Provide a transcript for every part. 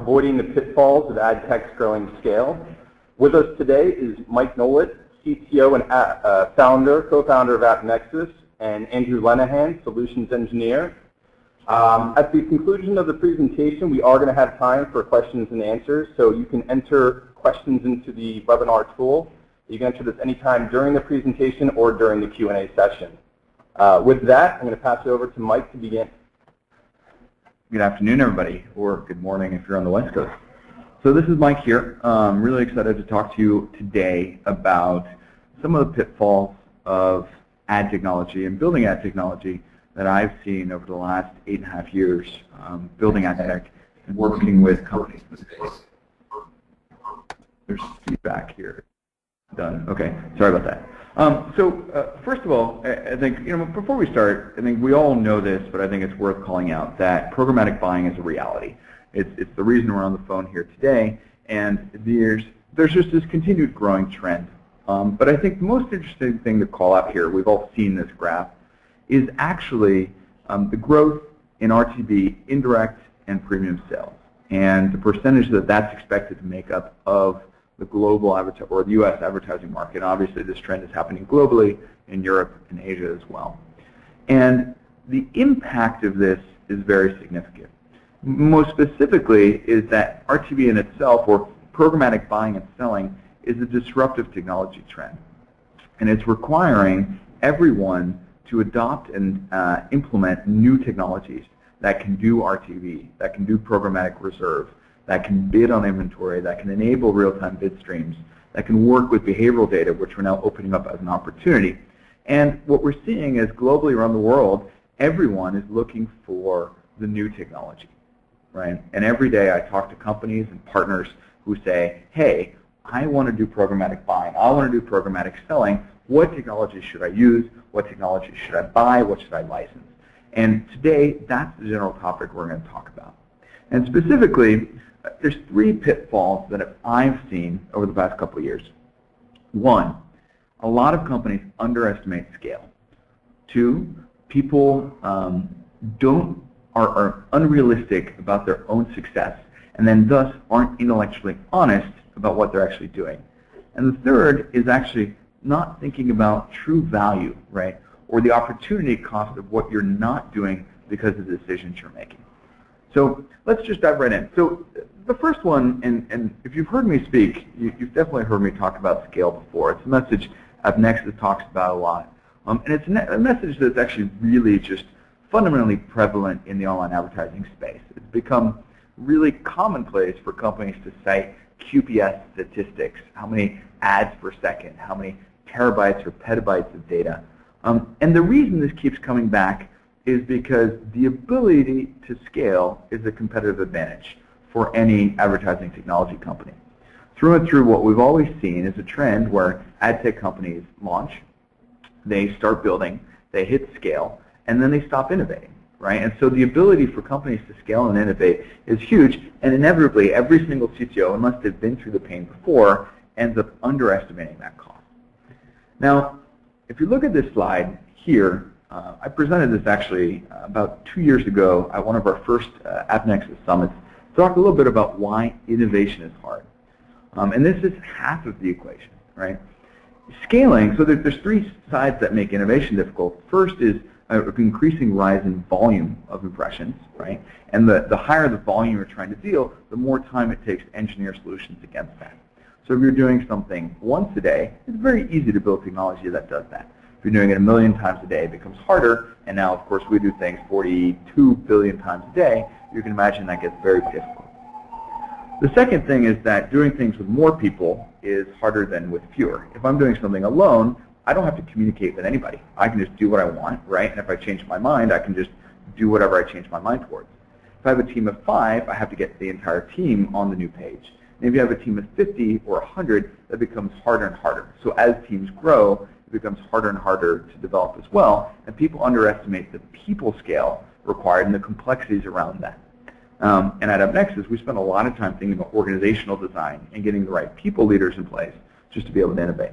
avoiding the pitfalls of ad tech's growing scale. With us today is Mike Nolet, CTO and uh, founder, co-founder of AppNexus, and Andrew Lenehan, solutions engineer. Um, at the conclusion of the presentation, we are going to have time for questions and answers, so you can enter questions into the webinar tool. You can enter this anytime during the presentation or during the Q&A session. Uh, with that, I'm going to pass it over to Mike to begin. Good afternoon, everybody, or good morning if you're on the West Coast. So this is Mike here. I'm really excited to talk to you today about some of the pitfalls of ad technology and building ad technology that I've seen over the last eight and a half years um, building ad tech and working with companies in the space. There's feedback here. Done. Okay. Sorry about that. Um, so uh, first of all, I, I think you know before we start, I think we all know this, but I think it's worth calling out that programmatic buying is a reality. It's it's the reason we're on the phone here today, and there's there's just this continued growing trend. Um, but I think the most interesting thing to call out here, we've all seen this graph, is actually um, the growth in RTB indirect and premium sales, and the percentage that that's expected to make up of the global or the U.S. advertising market. Obviously, this trend is happening globally in Europe and Asia as well. And the impact of this is very significant. Most specifically is that RTB in itself, or programmatic buying and selling, is a disruptive technology trend. And it's requiring everyone to adopt and uh, implement new technologies that can do RTB, that can do programmatic reserve, that can bid on inventory, that can enable real-time bid streams, that can work with behavioral data, which we're now opening up as an opportunity. And what we're seeing is globally around the world, everyone is looking for the new technology, right? And every day I talk to companies and partners who say, hey, I want to do programmatic buying. I want to do programmatic selling. What technology should I use? What technology should I buy? What should I license? And today, that's the general topic we're going to talk about. And specifically, there's three pitfalls that I've seen over the past couple of years. One, a lot of companies underestimate scale. Two, people um, don't are, are unrealistic about their own success and then thus aren't intellectually honest about what they're actually doing. And the third is actually not thinking about true value, right, or the opportunity cost of what you're not doing because of the decisions you're making. So let's just dive right in. So the first one, and, and if you've heard me speak, you, have definitely heard me talk about scale before. It's a message AppNexus talks about a lot. Um, and it's a message that's actually really just fundamentally prevalent in the online advertising space. It's become really commonplace for companies to cite QPS statistics, how many ads per second, how many terabytes or petabytes of data. Um, and the reason this keeps coming back is because the ability to scale is a competitive advantage for any advertising technology company. Through and through, what we've always seen is a trend where ad tech companies launch, they start building, they hit scale, and then they stop innovating, right? And so the ability for companies to scale and innovate is huge, and inevitably every single CTO, unless they've been through the pain before, ends up underestimating that cost. Now, if you look at this slide here, uh, I presented this actually uh, about two years ago at one of our first uh, AppNexus summits. Talk a little bit about why innovation is hard. Um, and this is half of the equation, right? Scaling, so there's three sides that make innovation difficult. First is an increasing rise in volume of impressions, right? And the, the higher the volume you're trying to deal, the more time it takes to engineer solutions against that. So if you're doing something once a day, it's very easy to build technology that does that. If you're doing it a million times a day, it becomes harder. And now, of course, we do things 42 billion times a day. You can imagine that gets very difficult. The second thing is that doing things with more people is harder than with fewer. If I'm doing something alone, I don't have to communicate with anybody. I can just do what I want, right? And if I change my mind, I can just do whatever I change my mind towards. If I have a team of five, I have to get the entire team on the new page. And if you have a team of 50 or 100, that becomes harder and harder. So as teams grow, it becomes harder and harder to develop as well, and people underestimate the people scale required and the complexities around that. Um, and at AppNexus, we spend a lot of time thinking about organizational design and getting the right people leaders in place just to be able to innovate.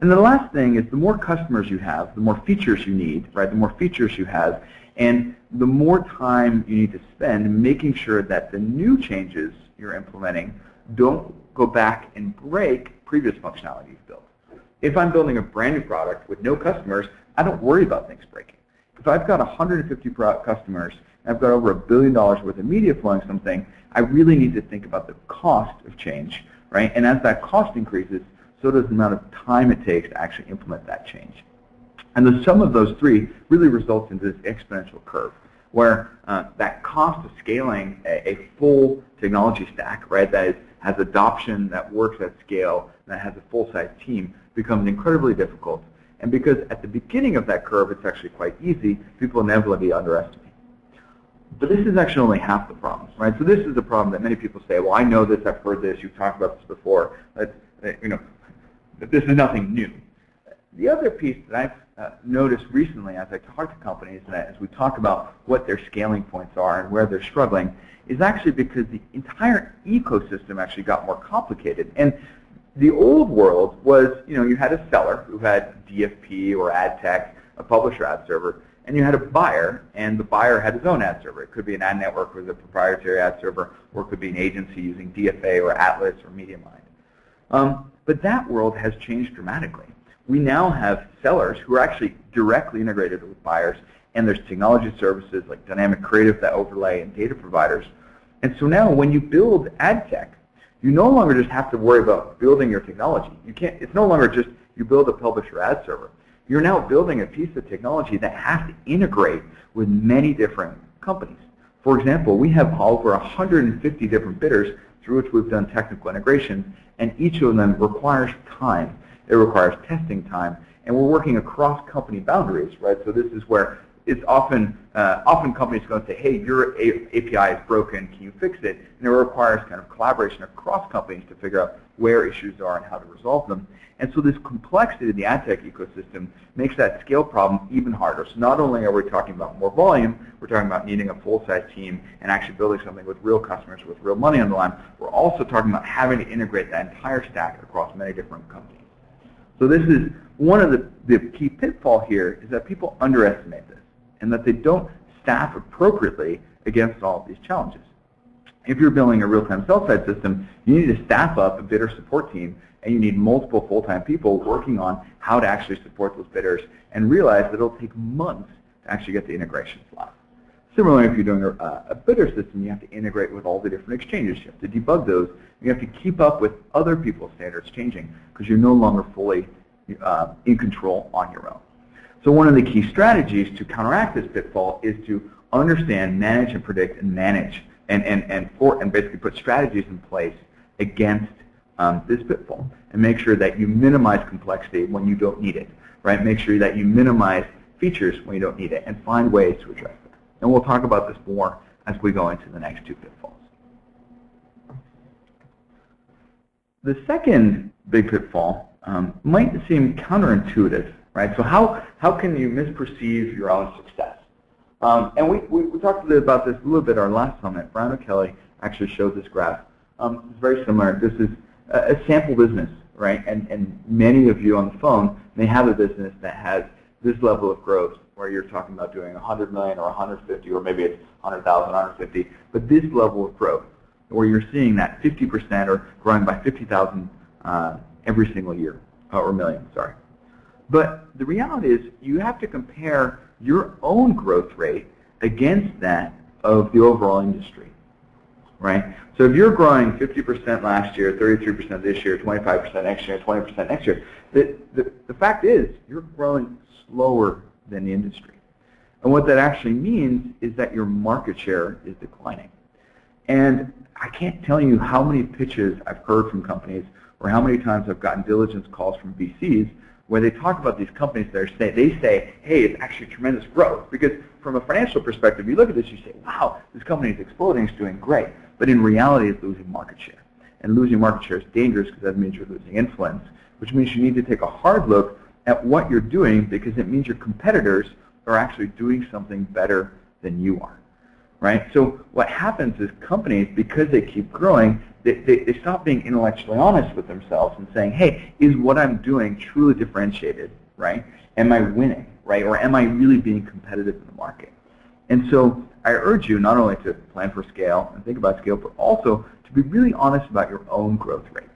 And the last thing is the more customers you have, the more features you need, right? The more features you have, And the more time you need to spend making sure that the new changes you're implementing don't go back and break previous functionality you've built. If I'm building a brand new product with no customers, I don't worry about things breaking. If I've got 150 customers and I've got over a billion dollars worth of media flowing something, I really need to think about the cost of change, right? And as that cost increases, so does the amount of time it takes to actually implement that change. And the sum of those three really results into this exponential curve where uh, that cost of scaling a, a, full technology stack, right, that is, has adoption, that works at scale, that has a full-size team, becomes incredibly difficult. And because at the beginning of that curve, it's actually quite easy, people inevitably underestimate. But this is actually only half the problem, right? So this is a problem that many people say, well, I know this, I've heard this, you've talked about this before. But, uh, you know, this is nothing new. The other piece that I've uh, noticed recently as I talk to companies and as we talk about what their scaling points are and where they're struggling is actually because the entire ecosystem actually got more complicated. And the old world was, you know, you had a seller who had DFP or ad tech, a publisher ad server, and you had a buyer, and the buyer had his own ad server. It could be an ad network with a proprietary ad server, or it could be an agency using DFA or Atlas or MediaMind. Um, but that world has changed dramatically we now have sellers who are actually directly integrated with buyers, and there's technology services like dynamic creative that overlay and data providers. And so now when you build ad tech, you no longer just have to worry about building your technology. You can't, it's no longer just you build a publisher ad server. You're now building a piece of technology that has to integrate with many different companies. For example, we have over 150 different bidders through which we've done technical integration, and each of them requires time it requires testing time, and we're working across company boundaries, right? So this is where it's often uh, often companies go and say, hey, your API is broken, can you fix it? And it requires kind of collaboration across companies to figure out where issues are and how to resolve them. And so this complexity of the ad tech ecosystem makes that scale problem even harder. So not only are we talking about more volume, we're talking about needing a full-size team and actually building something with real customers with real money on the line. We're also talking about having to integrate that entire stack across many different companies. So this is one of the, the key pitfall here is that people underestimate this and that they don't staff appropriately against all of these challenges. If you're building a real-time sell-side system, you need to staff up a bidder support team and you need multiple full-time people working on how to actually support those bidders and realize that it'll take months to actually get the integrations live. Similarly, if you're doing a, a, bidder system, you have to integrate with all the different exchanges. You have to debug those. You have to keep up with other people's standards changing because you're no longer fully uh, in control on your own. So one of the key strategies to counteract this pitfall is to understand, manage, and predict, and manage, and, and, and, for, and basically put strategies in place against um, this pitfall and make sure that you minimize complexity when you don't need it, right? Make sure that you minimize features when you don't need it and find ways to address and we'll talk about this more as we go into the next two pitfalls. The second big pitfall um, might seem counterintuitive, right? So how, how can you misperceive your own success? Um, and we, we, we, talked about this a little bit our last summit. Brian O'Kelly actually showed this graph. Um, it's very similar. This is a, a sample business, right? And, and many of you on the phone may have a business that has this level of growth where you're talking about doing 100 million or 150 or maybe it's 100,000, 150, but this level of growth where you're seeing that 50% or growing by 50,000 uh, every single year, uh, or million, sorry. But the reality is you have to compare your own growth rate against that of the overall industry, right? So if you're growing 50% last year, 33% this year, 25% next year, 20% next year, the, the, the fact is you're growing slower than the industry. And what that actually means is that your market share is declining. And I can't tell you how many pitches I've heard from companies or how many times I've gotten diligence calls from VCs where they talk about these companies that are say, they say, hey, it's actually tremendous growth. Because from a financial perspective, you look at this, you say, wow, this company is exploding, it's doing great. But in reality, it's losing market share. And losing market share is dangerous because that means you're losing influence, which means you need to take a hard look at what you're doing because it means your competitors are actually doing something better than you are. Right? So what happens is companies, because they keep growing, they, they, they stop being intellectually honest with themselves and saying, hey, is what I'm doing truly differentiated? Right? Am I winning? Right? Or am I really being competitive in the market? And so I urge you not only to plan for scale and think about scale, but also to be really honest about your own growth rate.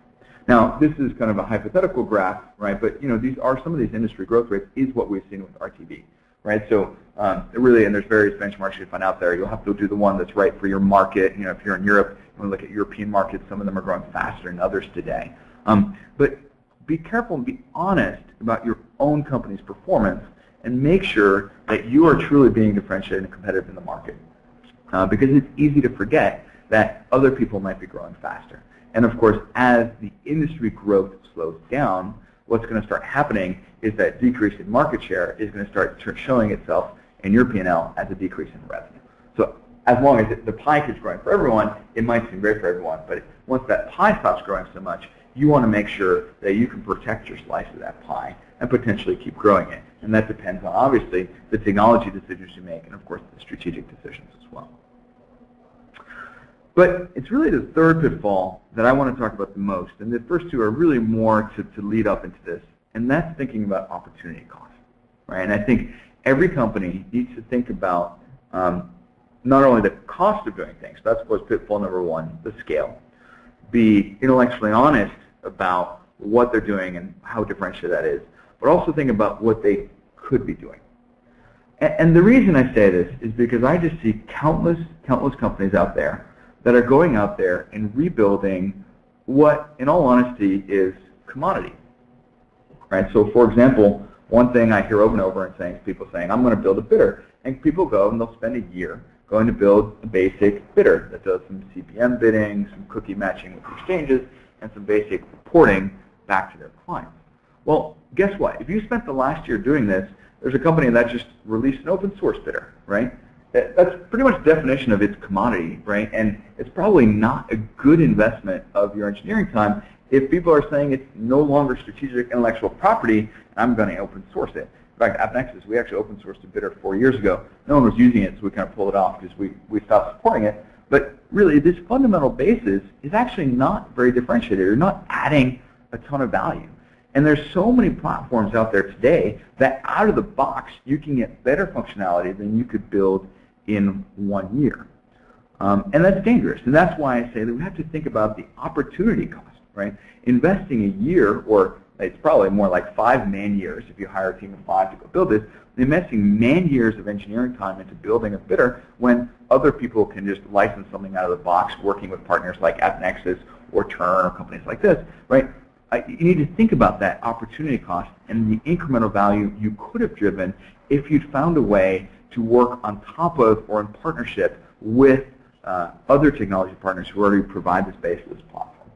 Now, this is kind of a hypothetical graph, right? But you know, these are some of these industry growth rates is what we've seen with RTB, right? So um, really, and there's various benchmarks you find out there. You'll have to do the one that's right for your market. You know, if you're in Europe, you want to look at European markets. Some of them are growing faster than others today. Um, but be careful and be honest about your own company's performance and make sure that you are truly being differentiated and competitive in the market. Uh, because it's easy to forget that other people might be growing faster. And of course, as the industry growth slows down, what's going to start happening is that decrease in market share is going to start showing itself in your P&L as a decrease in revenue. So as long as the pie keeps growing for everyone, it might seem great for everyone. But once that pie stops growing so much, you want to make sure that you can protect your slice of that pie and potentially keep growing it. And that depends on, obviously, the technology decisions you make and, of course, the strategic decisions as well. But it's really the third pitfall that I want to talk about the most. And the first two are really more to, to lead up into this. And that's thinking about opportunity cost. Right? And I think every company needs to think about um, not only the cost of doing things, that's course pitfall number one, the scale. Be intellectually honest about what they're doing and how differentiated that is, but also think about what they could be doing. And, and the reason I say this is because I just see countless, countless companies out there that are going out there and rebuilding what, in all honesty, is commodity. Right? So, for example, one thing I hear over and over and saying is people saying, I'm going to build a bidder. And people go and they'll spend a year going to build a basic bidder that does some CPM bidding, some cookie matching with exchanges, and some basic reporting back to their clients. Well, guess what? If you spent the last year doing this, there's a company that just released an open source bidder, right? Uh, that's pretty much the definition of its commodity, right? And it's probably not a good investment of your engineering time if people are saying it's no longer strategic intellectual property, I'm going to open source it. In fact, AppNexus, we actually open sourced a bidder four years ago. No one was using it, so we kind of pulled it off because we, we stopped supporting it. But really, this fundamental basis is actually not very differentiated. You're not adding a ton of value. And there's so many platforms out there today that out of the box, you can get better functionality than you could build in one year. Um, and that's dangerous. And that's why I say that we have to think about the opportunity cost, right? Investing a year, or it's probably more like five man years if you hire a team of five to go build this, investing man years of engineering time into building a bidder when other people can just license something out of the box working with partners like AppNexus or Turn or companies like this, right? you need to think about that opportunity cost and the incremental value you could have driven if you'd found a way to work on top of or in partnership with uh, other technology partners who already provide the space for this platform.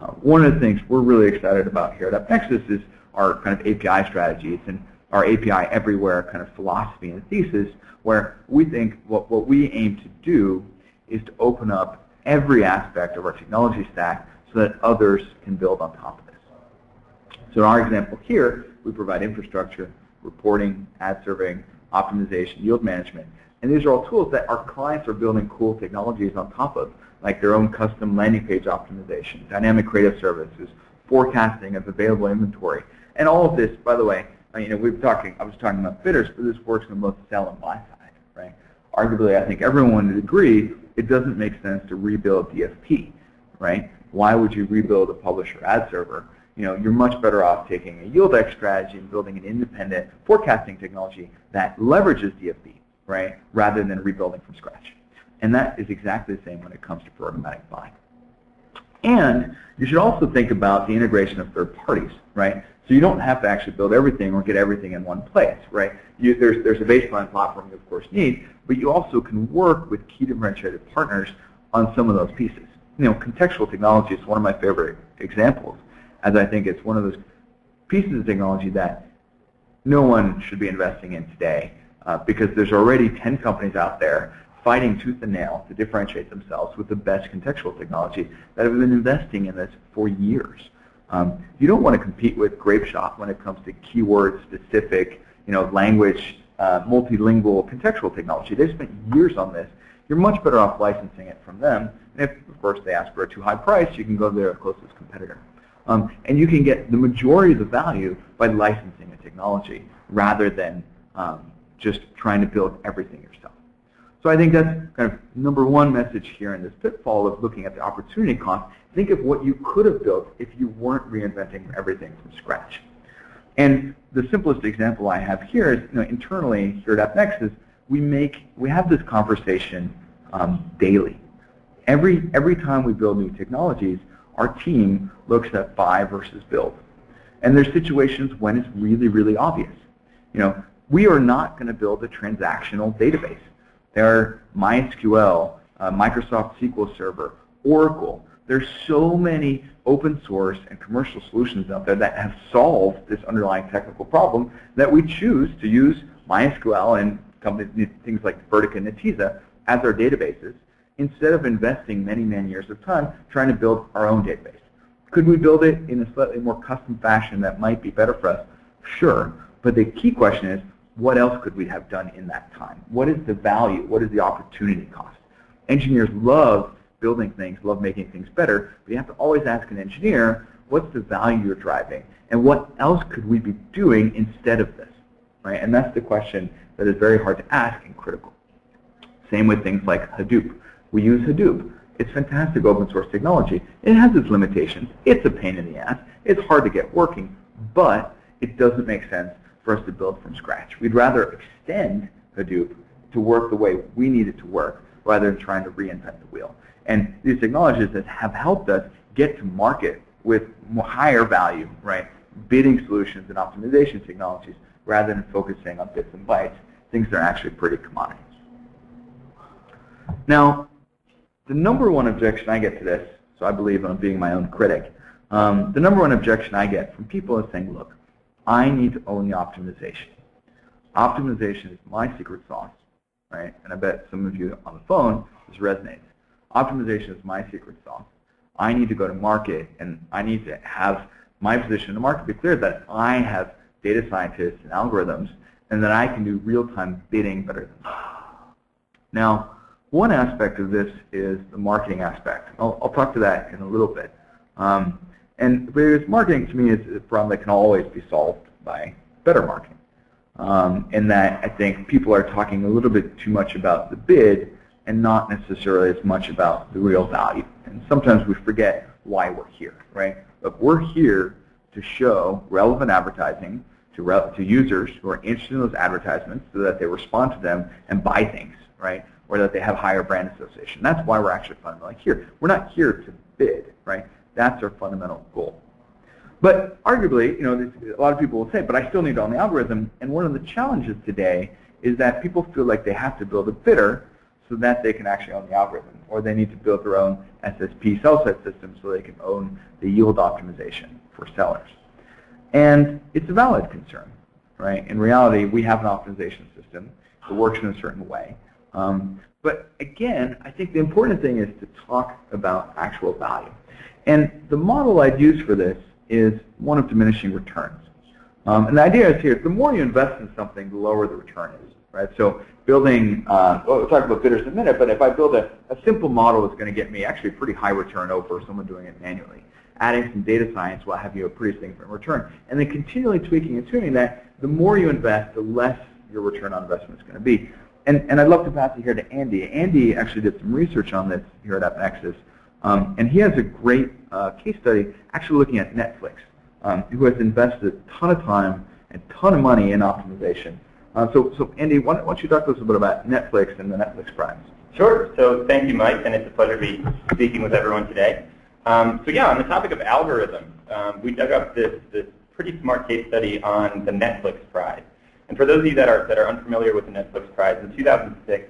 Uh, one of the things we're really excited about here at AppNexus is our kind of API strategies and our API everywhere kind of philosophy and thesis where we think what, what we aim to do is to open up every aspect of our technology stack so that others can build on top of this. So in our example here, we provide infrastructure, reporting, ad serving, optimization, yield management. And these are all tools that our clients are building cool technologies on top of, like their own custom landing page optimization, dynamic creative services, forecasting of available inventory. And all of this, by the way, you know, we've talking, I was talking about bidders, but this works on both sell and buy side, right? Arguably, I think everyone would agree it doesn't make sense to rebuild DFP, right? Why would you rebuild a publisher ad server you know, you're much better off taking a Yieldex strategy and building an independent forecasting technology that leverages DFP, right, rather than rebuilding from scratch. And that is exactly the same when it comes to programmatic buying. And you should also think about the integration of third parties, right? So you don't have to actually build everything or get everything in one place, right? You, there's, there's a baseline platform you, of course, need, but you also can work with key differentiated partners on some of those pieces. You know, contextual technology is one of my favorite examples as I think it's one of those pieces of technology that no one should be investing in today uh, because there's already 10 companies out there fighting tooth and nail to differentiate themselves with the best contextual technology that have been investing in this for years. Um, you don't want to compete with Grapeshot when it comes to keyword-specific, you know, language, uh, multilingual contextual technology. They've spent years on this. You're much better off licensing it from them. And if, of course, they ask for a too high price, you can go to their closest competitor. Um, and you can get the majority of the value by licensing a technology rather than um, just trying to build everything yourself. So I think that's kind of number one message here in this pitfall of looking at the opportunity cost. Think of what you could have built if you weren't reinventing everything from scratch. And the simplest example I have here is, you know, internally here at AppNexus, we make we have this conversation um, daily. Every every time we build new technologies, our team looks at buy versus build. And there's situations when it's really, really obvious. You know, we are not going to build a transactional database. There are MySQL, uh, Microsoft SQL Server, Oracle. There's so many open source and commercial solutions out there that have solved this underlying technical problem that we choose to use MySQL and companies, things like Vertica and Netezza as our databases instead of investing many, many years of time trying to build our own database. Could we build it in a slightly more custom fashion that might be better for us? Sure. But the key question is, what else could we have done in that time? What is the value? What is the opportunity cost? Engineers love building things, love making things better, but you have to always ask an engineer, what's the value you're driving? And what else could we be doing instead of this? Right? And that's the question that is very hard to ask and critical. Same with things like Hadoop. We use Hadoop. It's fantastic open source technology. It has its limitations. It's a pain in the ass. It's hard to get working, but it doesn't make sense for us to build from scratch. We'd rather extend Hadoop to work the way we need it to work rather than trying to reinvent the wheel. And these technologies that have helped us get to market with higher value, right, bidding solutions and optimization technologies rather than focusing on bits and bytes, things that are actually pretty commodities. Now, the number one objection I get to this, so I believe I'm being my own critic, um, the number one objection I get from people is saying, look, I need to own the optimization. Optimization is my secret sauce, right? And I bet some of you on the phone, this resonates. Optimization is my secret sauce. I need to go to market, and I need to have my position in the market be clear that I have data scientists and algorithms, and that I can do real-time bidding better than. Now, one aspect of this is the marketing aspect. I'll, I'll talk to that in a little bit. Um, and because marketing to me is a problem that can always be solved by better marketing. Um, in that I think people are talking a little bit too much about the bid and not necessarily as much about the real value. And sometimes we forget why we're here, right? But we're here to show relevant advertising to, to users who are interested in those advertisements so that they respond to them and buy things, right? Or that they have higher brand association. That's why we're actually fundamentally here. We're not here to bid, right? That's our fundamental goal. But arguably, you know, a lot of people will say, but I still need to own the algorithm. And one of the challenges today is that people feel like they have to build a bidder so that they can actually own the algorithm, or they need to build their own SSP sell-side system so they can own the yield optimization for sellers. And it's a valid concern, right? In reality, we have an optimization system that works in a certain way. Um, but again, I think the important thing is to talk about actual value. And the model I'd use for this is one of diminishing returns. Um, and the idea is here, the more you invest in something, the lower the return is. Right? So building, uh, well, we'll talk about bidders in a minute, but if I build a, a simple model, it's going to get me actually a pretty high return over someone doing it manually. Adding some data science will have you a pretty significant return. And then continually tweaking and tuning that, the more you invest, the less your return on investment is going to be. And, and I'd love to pass it here to Andy. Andy actually did some research on this here at AppNexus. Um, and he has a great uh, case study actually looking at Netflix, um, who has invested a ton of time and a ton of money in optimization. Uh, so, so Andy, why don't, you talk to us a bit about Netflix and the Netflix Prize? Sure. So thank you, Mike, and it's a pleasure to be speaking with everyone today. Um, so yeah, on the topic of algorithms, um, we dug up this, this pretty smart case study on the Netflix Prize. And for those of you that are, that are unfamiliar with the Netflix Prize, in 2006,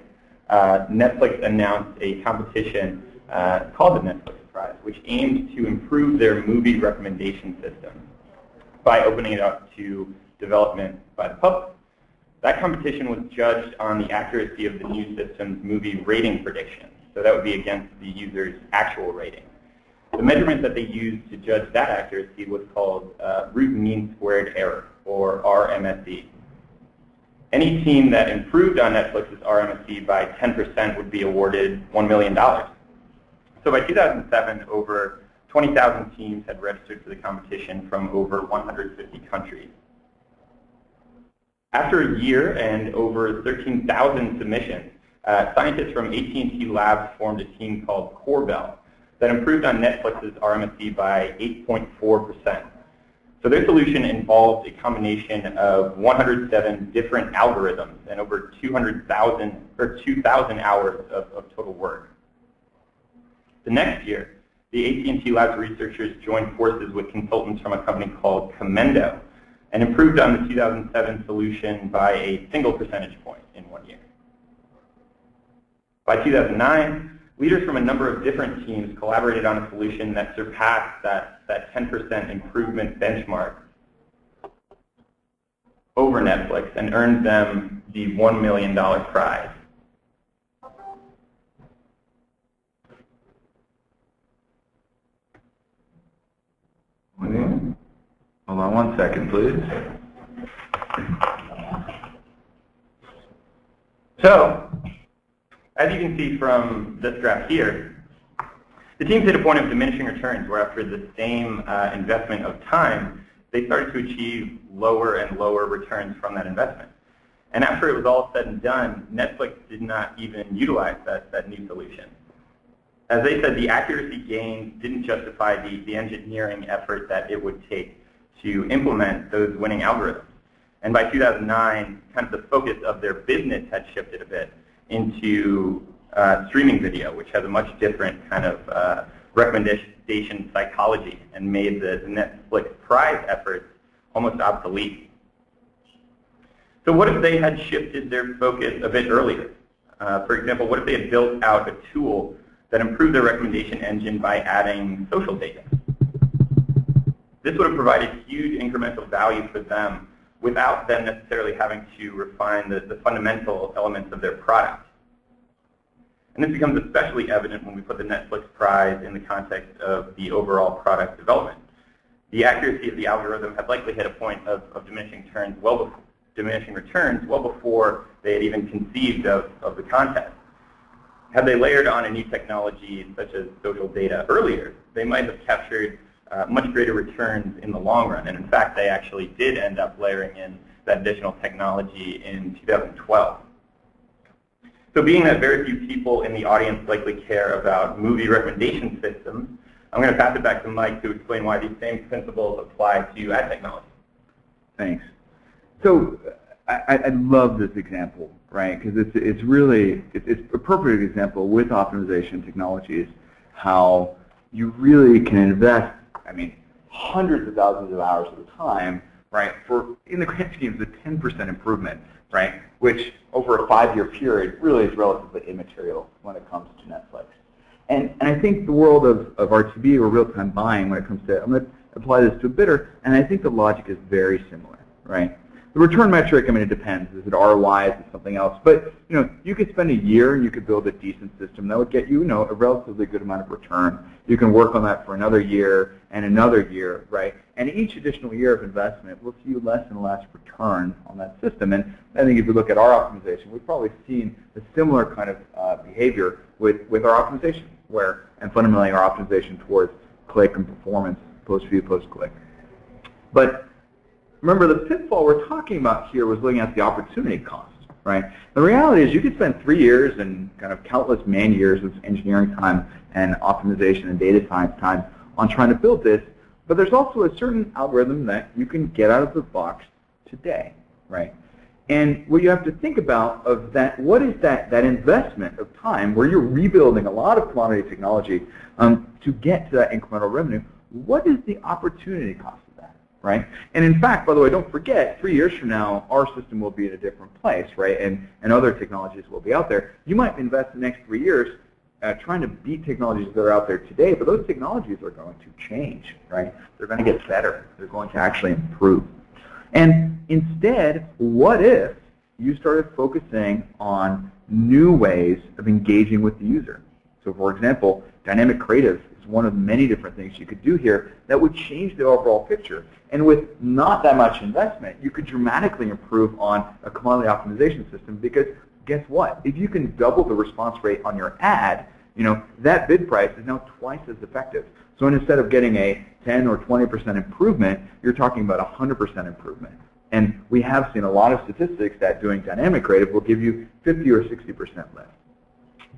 uh, Netflix announced a competition uh, called the Netflix Prize, which aimed to improve their movie recommendation system by opening it up to development by the public. That competition was judged on the accuracy of the new system's movie rating prediction. So that would be against the user's actual rating. The measurement that they used to judge that accuracy was called uh, root mean squared error, or RMSE. Any team that improved on Netflix's RMSE by 10% would be awarded $1 million. So by 2007, over 20,000 teams had registered for the competition from over 150 countries. After a year and over 13,000 submissions, uh, scientists from AT&T Labs formed a team called KorBell that improved on Netflix's RMSE by 8.4%. So their solution involved a combination of 107 different algorithms and over 200,000 or 2,000 hours of, of total work. The next year, the AT&T Labs researchers joined forces with consultants from a company called Commendo and improved on the 2007 solution by a single percentage point in one year. By 2009, leaders from a number of different teams collaborated on a solution that surpassed that, that 10% improvement benchmark over Netflix and earned them the $1 million prize. Hold on one second, please. So, as you can see from this graph here, the teams hit a point of diminishing returns where after the same uh, investment of time, they started to achieve lower and lower returns from that investment. And after it was all said and done, Netflix did not even utilize that, that new solution. As they said, the accuracy gains didn't justify the, the engineering effort that it would take to implement those winning algorithms. And by 2009, kind of the focus of their business had shifted a bit into uh, streaming video, which has a much different kind of uh, recommendation psychology and made the, Netflix prize efforts almost obsolete. So what if they had shifted their focus a bit earlier? Uh, for example, what if they had built out a tool that improved their recommendation engine by adding social data? This would have provided huge incremental value for them without them necessarily having to refine the, the fundamental elements of their product. And this becomes especially evident when we put the Netflix prize in the context of the overall product development. The accuracy of the algorithm had likely hit a point of, of diminishing returns well before, diminishing returns well before they had even conceived of, of the contest. Had they layered on a new technology such as social data earlier, they might have captured uh, much greater returns in the long run. And in fact, they actually did end up layering in that additional technology in 2012. So being that very few people in the audience likely care about movie recommendation systems, I'm going to pass it back to Mike to explain why these same principles apply to ad technology. Thanks. So I, I love this example, right? Because it's it's really it's, a perfect example with optimization technologies how you really can invest I mean, hundreds of thousands of hours at a time, right, for, in the grand scheme, of a 10% improvement, right, which over a five-year period really is relatively immaterial when it comes to Netflix. And, and I think the world of, of RTB or real-time buying when it comes to, I'm going to apply this to a bidder, and I think the logic is very similar, right? The return metric, I mean, it depends. Is it ROI? Is it something else? But, you know, you could spend a year and you could build a decent system that would get you, you know, a relatively good amount of return. You can work on that for another year and another year, right? And each additional year of investment will see less and less return on that system. And I think if you look at our optimization, we've probably seen a similar kind of uh, behavior with, with our optimization, where, and fundamentally our optimization towards click and performance, post-view, post-click. But remember the pitfall we're talking about here was looking at the opportunity cost, right? The reality is you could spend three years and kind of countless man years of engineering time and optimization and data science time on trying to build this, but there's also a certain algorithm that you can get out of the box today, right? And what you have to think about of that, what is that, that investment of time where you're rebuilding a lot of commodity technology um, to get to that incremental revenue, what is the opportunity cost? Of that, right? And in fact, by the way, don't forget, three years from now, our system will be in a different place, right? And, and other technologies will be out there. You might invest the next three years uh, trying to beat technologies that are out there today, but those technologies are going to change, right? They're going to get better. They're going to actually improve. And instead, what if you started focusing on new ways of engaging with the user? So for example, dynamic creative is one of many different things you could do here that would change the overall picture. And with not that much investment, you could dramatically improve on a commodity optimization system because guess what? If you can double the response rate on your ad, you know, that bid price is now twice as effective. So instead of getting a 10 or 20% improvement, you're talking about 100% improvement And we have seen a lot of statistics that doing dynamic creative will give you 50 or 60% lift.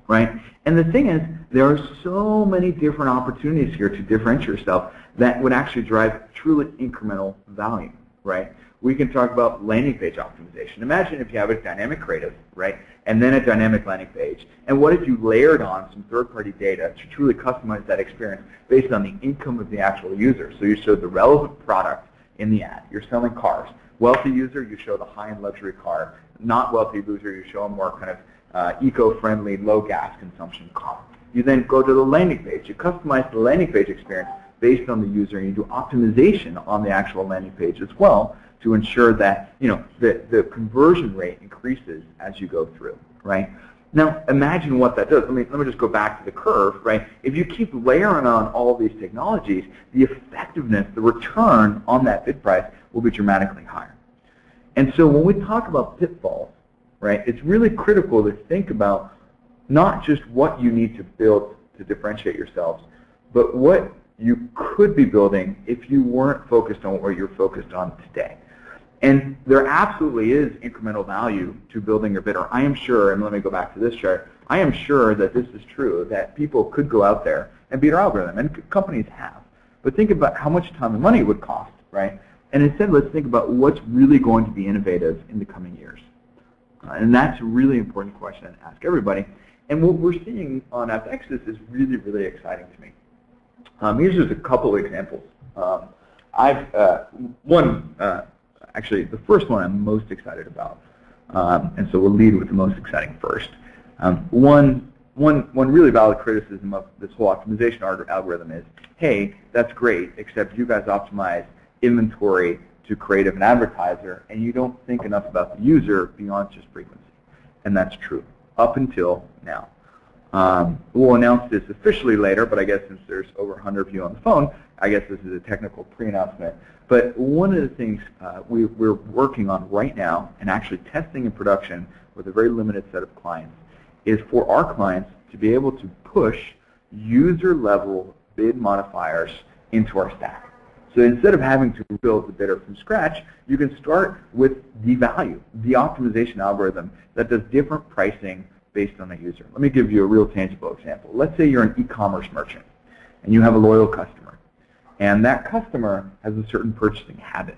Right? And the thing is, there are so many different opportunities here to differentiate yourself that would actually drive truly incremental value. Right? We can talk about landing page optimization. Imagine if you have a dynamic creative, right, and then a dynamic landing page. And what if you layered on some third-party data to truly customize that experience based on the income of the actual user? So you show the relevant product in the ad. You're selling cars. Wealthy user, you show the high-end luxury car. Not wealthy user, you show a more kind of uh, eco-friendly, low-gas consumption car. You then go to the landing page. You customize the landing page experience based on the user, and you do optimization on the actual landing page as well to ensure that you know the, the conversion rate increases as you go through, right? Now imagine what that does. Let me, let me just go back to the curve, right? If you keep layering on all these technologies, the effectiveness, the return on that bid price will be dramatically higher. And so when we talk about pitfalls, right, it's really critical to think about not just what you need to build to differentiate yourselves, but what you could be building if you weren't focused on what you're focused on today. And there absolutely is incremental value to building your bidder. I am sure, and let me go back to this chart, I am sure that this is true, that people could go out there and beat our algorithm, and companies have. But think about how much time and money it would cost, right? And instead, let's think about what's really going to be innovative in the coming years. Uh, and that's a really important question to ask everybody. And what we're seeing on AppNexus is really, really exciting to me. Um, here's just a couple of examples. Um, I've uh, one uh, actually the first one I'm most excited about. Um, and so we'll lead with the most exciting first. Um, one, one, one really valid criticism of this whole optimization algorithm is, hey, that's great, except you guys optimize inventory to creative and advertiser, and you don't think enough about the user beyond just frequency. And that's true, up until now. Um, we'll announce this officially later, but I guess since there's over 100 of you on the phone, I guess this is a technical pre-announcement. But one of the things uh, we, we're working on right now and actually testing in production with a very limited set of clients is for our clients to be able to push user-level bid modifiers into our stack. So instead of having to build the bidder from scratch, you can start with the value, the optimization algorithm that does different pricing based on the user. Let me give you a real tangible example. Let's say you're an e-commerce merchant and you have a loyal customer. And that customer has a certain purchasing habit.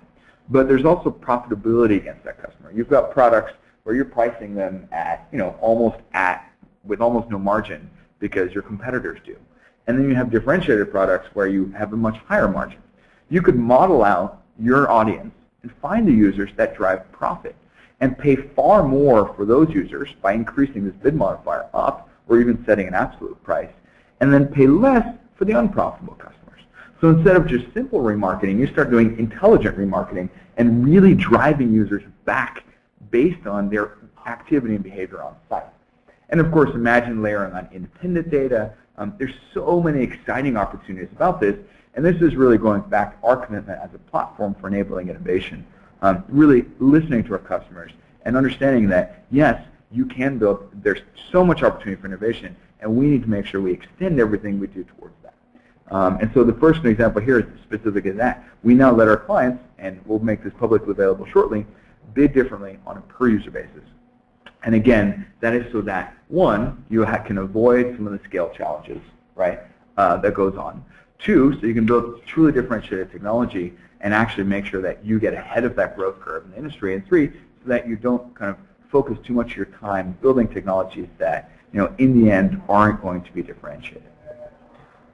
But there's also profitability against that customer. You've got products where you're pricing them at, you know, almost at, with almost no margin because your competitors do. And then you have differentiated products where you have a much higher margin. You could model out your audience and find the users that drive profit and pay far more for those users by increasing this bid modifier up or even setting an absolute price, and then pay less for the unprofitable customers. So instead of just simple remarketing, you start doing intelligent remarketing and really driving users back based on their activity and behavior on site. And of course, imagine layering on independent data. Um, there's so many exciting opportunities about this, and this is really going back to our commitment as a platform for enabling innovation um, really listening to our customers and understanding that, yes, you can build, there's so much opportunity for innovation, and we need to make sure we extend everything we do towards. Um, and so the first example here is specific to that. We now let our clients, and we'll make this publicly available shortly, bid differently on a per user basis. And again, that is so that, one, you can avoid some of the scale challenges, right, uh, that goes on. Two, so you can build truly differentiated technology and actually make sure that you get ahead of that growth curve in the industry. And three, so that you don't kind of focus too much of your time building technologies that, you know, in the end aren't going to be differentiated.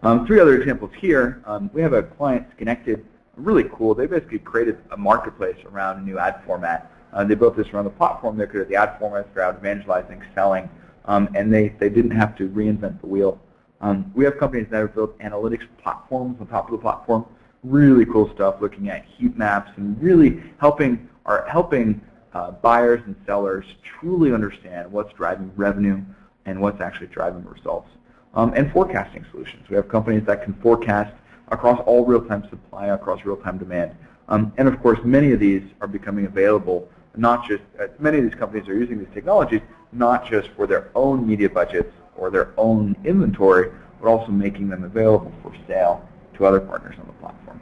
Um, three other examples here. Um, we have a client connected, really cool. They basically created a marketplace around a new ad format. Uh, they built this around the platform. They created the ad formats for evangelizing, selling, um, and they, they didn't have to reinvent the wheel. Um, we have companies that have built analytics platforms on top of the platform really cool stuff looking at heat maps and really helping are helping uh, buyers and sellers truly understand what's driving revenue and what's actually driving results. Um, and forecasting solutions. We have companies that can forecast across all real-time supply, across real-time demand. Um, and of course, many of these are becoming available, not just, uh, many of these companies are using these technologies not just for their own media budgets or their own inventory, but also making them available for sale to other partners on the platform.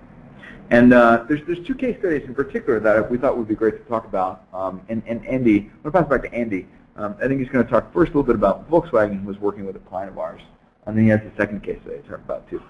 And uh, there's, there's two case studies in particular that we thought would be great to talk about. Um, and, and Andy, I'm going to pass it back to Andy. Um, I think he's going to talk first a little bit about Volkswagen, who was working with a client of ours. And then he has the second case that to talked about too.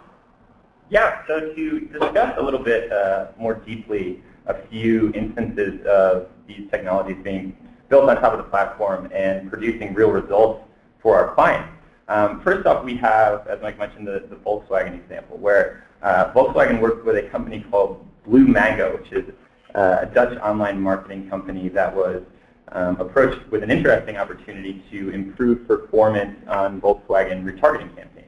Yeah, so to discuss a little bit uh, more deeply a few instances of these technologies being built on top of the platform and producing real results for our clients. Um, first off, we have, as Mike mentioned, the, the Volkswagen example, where uh, Volkswagen worked with a company called Blue Mango, which is uh, a Dutch online marketing company that was um, approached with an interesting opportunity to improve performance on Volkswagen retargeting campaigns.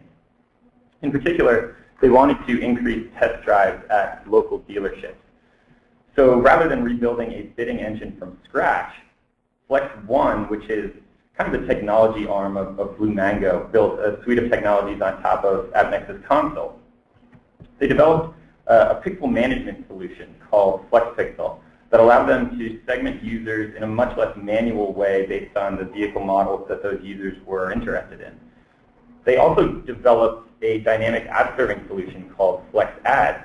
In particular, they wanted to increase test drives at local dealerships. So rather than rebuilding a bidding engine from scratch, Flex One, which is kind of the technology arm of, of Blue Mango, built a suite of technologies on top of AppNexus Console. They developed uh, a pixel management solution called FlexPixel that allowed them to segment users in a much less manual way based on the vehicle models that those users were interested in. They also developed a dynamic ad serving solution called Flex Ads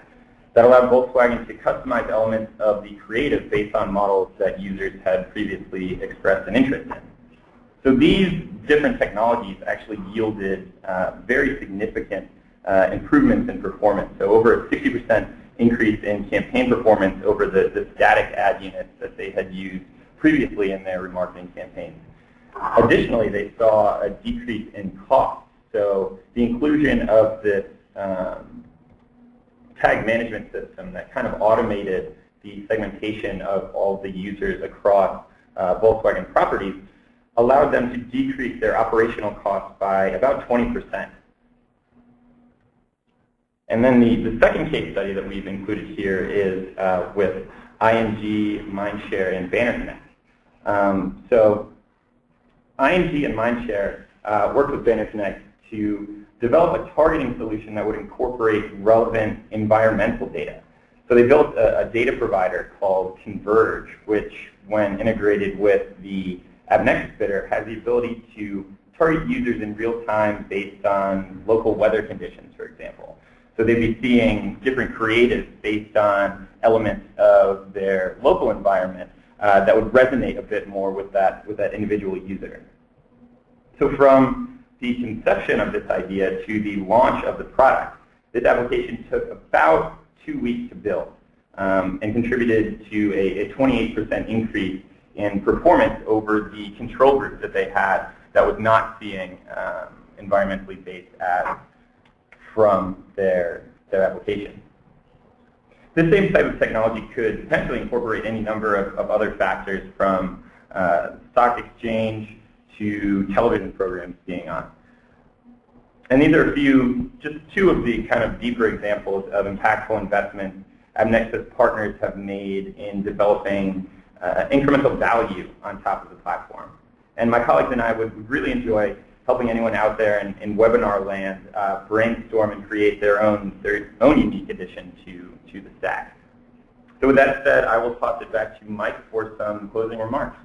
that allowed Volkswagen to customize elements of the creative based on models that users had previously expressed an interest in. So these different technologies actually yielded uh, very significant uh, improvements in performance. So over a 60% increase in campaign performance over the, the static ad units that they had used previously in their remarketing campaigns. Additionally, they saw a decrease in cost. So the inclusion of this um, tag management system that kind of automated the segmentation of all the users across uh, Volkswagen properties allowed them to decrease their operational costs by about 20%. And then the, the second case study that we've included here is uh, with ING, Mindshare, and BannerConnect. Um, so ING and Mindshare uh, worked with BannerConnect to develop a targeting solution that would incorporate relevant environmental data. So they built a, a data provider called Converge, which when integrated with the AppNexus bidder has the ability to target users in real time based on local weather conditions, for example. So they'd be seeing different creatives based on elements of their local environment uh, that would resonate a bit more with that, with that individual user. So from the conception of this idea to the launch of the product, this application took about two weeks to build um, and contributed to a 28% increase in performance over the control group that they had that was not seeing um, environmentally based ads from their, their application. This same type of technology could potentially incorporate any number of, of other factors from uh, stock exchange to television programs being on. And these are a few, just two of the kind of deeper examples of impactful investments AppNexus partners have made in developing uh, incremental value on top of the platform. And my colleagues and I would really enjoy helping anyone out there in, in webinar land uh, brainstorm and create their own, their own unique addition to, to the stack. So with that said, I will toss it back to Mike for some closing remarks.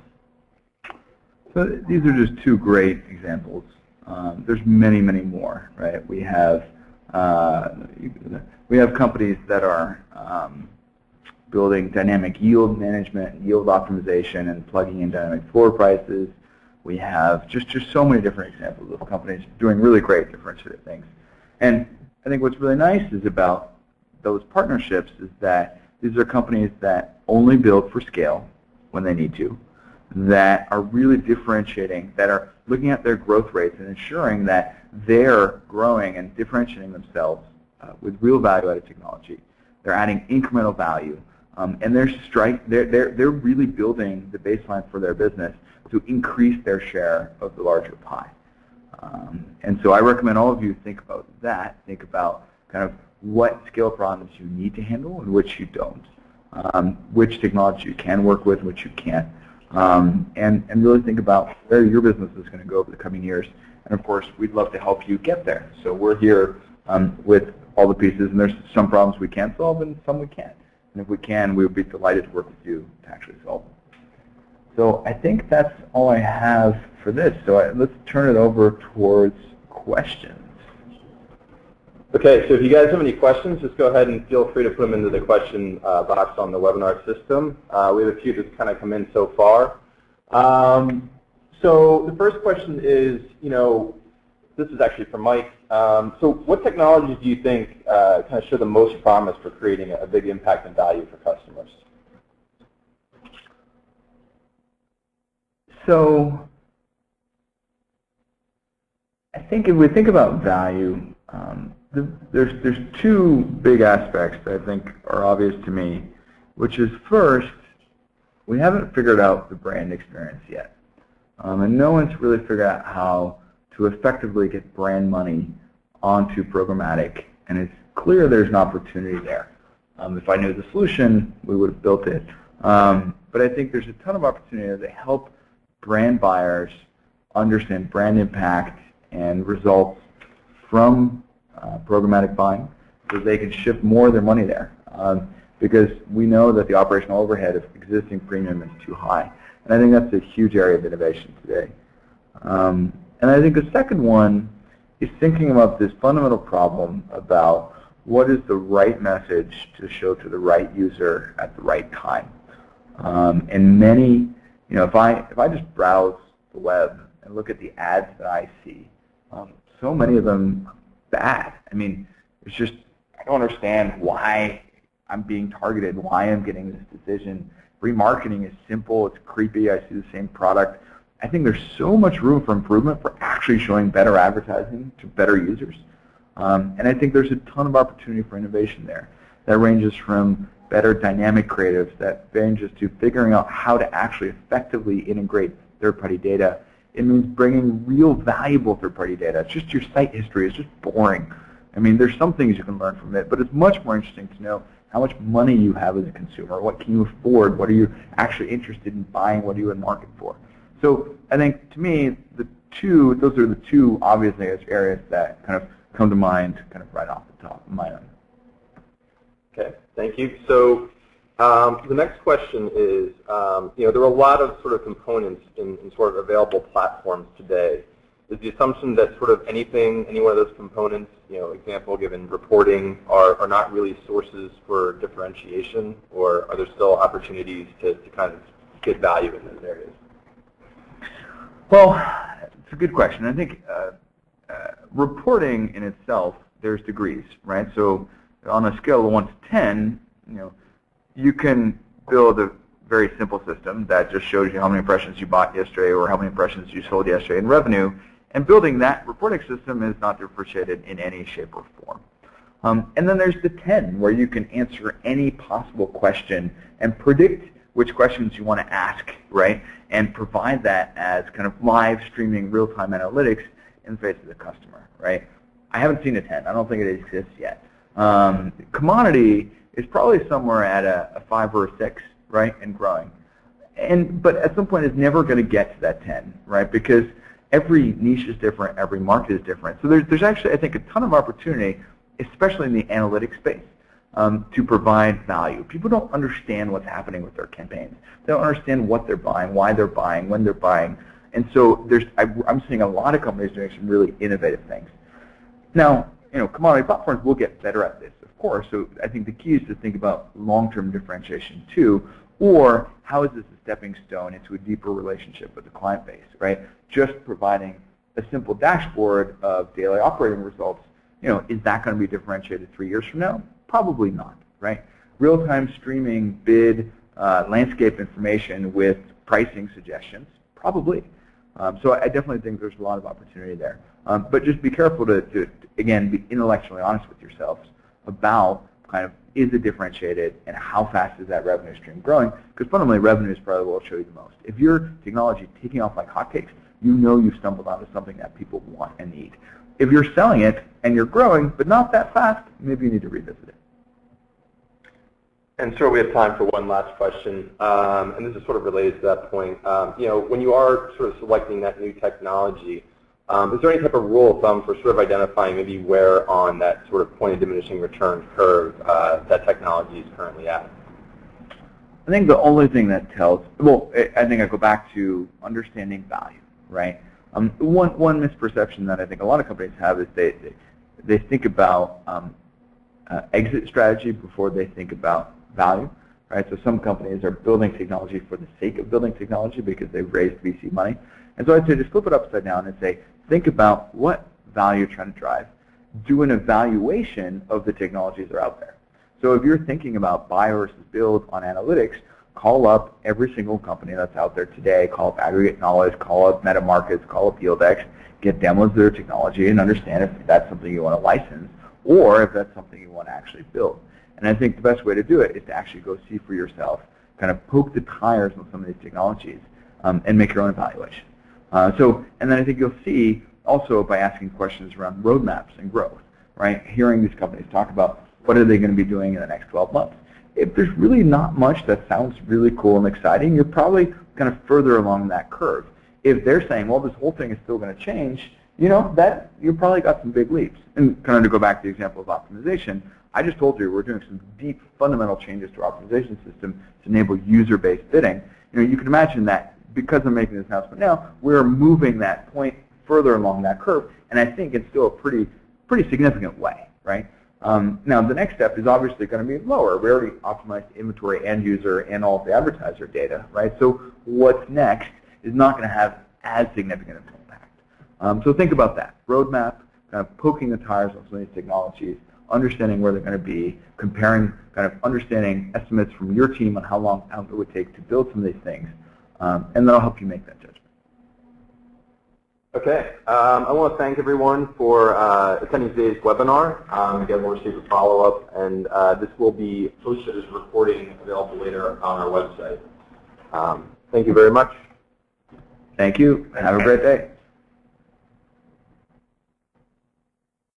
So these are just two great examples. Um, there's many, many more, right? We have uh, we have companies that are um, building dynamic yield management, yield optimization, and plugging in dynamic floor prices. We have just, just so many different examples of companies doing really great differentiated things. And I think what's really nice is about those partnerships is that these are companies that only build for scale when they need to, that are really differentiating, that are looking at their growth rates and ensuring that they're growing and differentiating themselves uh, with real value-added technology. They're adding incremental value um, and they're, strike, they're, they're, they're really building the baseline for their business to increase their share of the larger pie. Um, and so I recommend all of you think about that. Think about kind of what scale problems you need to handle and which you don't. Um, which technology you can work with, which you can't. Um, and, and really think about where your business is going to go over the coming years. And of course, we'd love to help you get there. So we're here um, with all the pieces, and there's some problems we can solve and some we can't. And if we can, we would be delighted to work with you to actually solve them. So I think that's all I have for this. So I, let's turn it over towards questions. Okay, so if you guys have any questions, just go ahead and feel free to put them into the question uh, box on the webinar system. Uh, we have a few that's kind of come in so far. Um, so the first question is, you know, this is actually for Mike. Um, so what technologies do you think uh, kind of show the most promise for creating a big impact and value for customers? So I think if we think about value, um, there's, there's two big aspects that I think are obvious to me, which is first, we haven't figured out the brand experience yet. Um, and no one's really figured out how to effectively get brand money onto programmatic. And it's clear there's an opportunity there. Um, if I knew the solution, we would have built it. Um, but I think there's a ton of opportunity to help brand buyers understand brand impact and results from uh, programmatic buying so they can shift more of their money there. Um, because we know that the operational overhead of existing premium is too high. And I think that's a huge area of innovation today. Um, and I think the second one is thinking about this fundamental problem about what is the right message to show to the right user at the right time. Um, and many, you know, if I if I just browse the web and look at the ads that I see, um, so many of them are bad. I mean, it's just, I don't understand why I'm being targeted, why I'm getting this decision. Remarketing is simple, it's creepy, I see the same product. I think there's so much room for improvement for actually showing better advertising to better users. Um, and I think there's a ton of opportunity for innovation there. That ranges from better dynamic creatives, that ranges to figuring out how to actually effectively integrate third-party data it means bringing real valuable third-party data. It's just your site history. It's just boring. I mean, there's some things you can learn from it, but it's much more interesting to know how much money you have as a consumer. What can you afford? What are you actually interested in buying? What are you in market for? So I think, to me, the two, those are the two obvious areas that kind of come to mind kind of right off the top of my own. Okay, thank you. So um, the next question is, um, you know, there are a lot of sort of components in, in, sort of available platforms today. Is the assumption that sort of anything, any one of those components, you know, example given reporting, are, are not really sources for differentiation, or are there still opportunities to, to kind of get value in those areas? Well, it's a good question. I think uh, uh, reporting in itself, there's degrees, right? So on a scale of 1 to 10, you know, you can build a very simple system that just shows you how many impressions you bought yesterday or how many impressions you sold yesterday in revenue. And building that reporting system is not differentiated in any shape or form. Um, and then there's the 10, where you can answer any possible question and predict which questions you want to ask, right? And provide that as kind of live streaming real-time analytics in the face of the customer, right? I haven't seen a 10. I don't think it exists yet. Um, commodity is probably somewhere at a, a 5 or a 6, right, and growing. And But at some point it's never going to get to that 10, right, because every niche is different, every market is different. So there's, there's actually, I think, a ton of opportunity, especially in the analytics space, um, to provide value. People don't understand what's happening with their campaigns. They don't understand what they're buying, why they're buying, when they're buying. And so there's, I, I'm seeing a lot of companies doing some really innovative things. Now, you know, commodity platforms will get better at this of course. So I think the key is to think about long-term differentiation too, or how is this a stepping stone into a deeper relationship with the client base, right? Just providing a simple dashboard of daily operating results, you know, is that going to be differentiated three years from now? Probably not, right? Real-time streaming bid uh, landscape information with pricing suggestions, probably. Um, so I definitely think there's a lot of opportunity there. Um, but just be careful to, to, again, be intellectually honest with yourselves about kind of is it differentiated and how fast is that revenue stream growing? Because fundamentally, revenue is probably what will show you the most. If your technology is taking off like hotcakes, you know you've stumbled onto something that people want and need. If you're selling it and you're growing, but not that fast, maybe you need to revisit it. And sir, we have time for one last question, um, and this is sort of related to that point. Um, you know, when you are sort of selecting that new technology, um, is there any type of rule of thumb for sort of identifying maybe where on that sort of point of diminishing return curve uh, that technology is currently at? I think the only thing that tells, well, I think I go back to understanding value, right? Um, one, one misperception that I think a lot of companies have is they, they they think about um, uh, exit strategy before they think about value. Right? So some companies are building technology for the sake of building technology because they've raised VC money. And so I'd say just flip it upside down and say, think about what value you're trying to drive. Do an evaluation of the technologies that are out there. So if you're thinking about buy versus build on analytics, call up every single company that's out there today, call up Aggregate Knowledge, call up MetaMarkets, call up Yieldex, get demos of their technology and understand if that's something you want to license or if that's something you want to actually build. And I think the best way to do it is to actually go see for yourself, kind of poke the tires on some of these technologies um, and make your own evaluation. Uh, so, and then I think you'll see also by asking questions around roadmaps and growth, right? Hearing these companies talk about what are they going to be doing in the next 12 months. If there's really not much that sounds really cool and exciting, you're probably kind of further along that curve. If they're saying, well, this whole thing is still going to change, you know, that you probably got some big leaps. And kind of to go back to the example of optimization, I just told you we're doing some deep fundamental changes to our optimization system to enable user-based bidding. You know, you can imagine that because I'm making this announcement now, we're moving that point further along that curve, and I think it's still a pretty, pretty significant way, right? Um, now, the next step is obviously going to be lower. We already optimized inventory and user and all of the advertiser data, right? So what's next is not going to have as significant an impact. Um, so think about that. Roadmap, kind of poking the tires on some of these technologies, understanding where they're going to be, comparing, kind of understanding estimates from your team on how long it would take to build some of these things, um, and that'll help you make that judgment. Okay, um, I want to thank everyone for uh, attending today's webinar. Um, again, we'll receive a follow-up, and uh, this will be posted as a recording available later on our website. Um, thank you very much. Thank you. Have a great day.